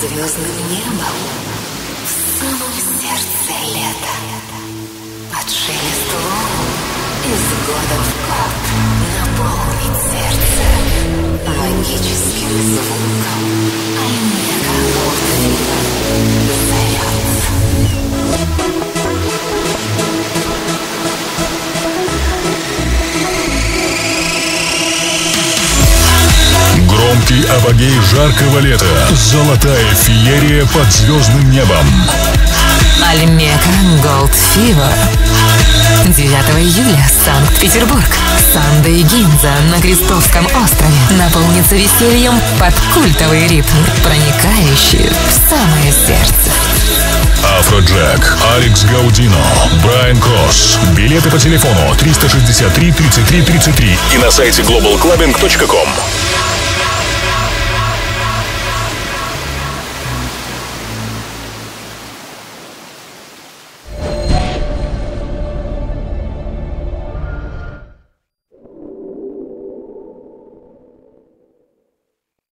звездным небом В самом сердце лета. Под шелест волн Из года в год Наполнить Громкий апогей жаркого лета. Золотая феерия под звездным небом. Olmeca Gold Fever. 9 июля, Санкт-Петербург. Sunday Ginza на Крестовском острове наполнится весельем под культовые ритмы, проникающие в самое сердце. Afrojack, Alex Gaudino, Brian Cross. Билеты по телефону 363 33 33 и на сайте globalclubbing.com.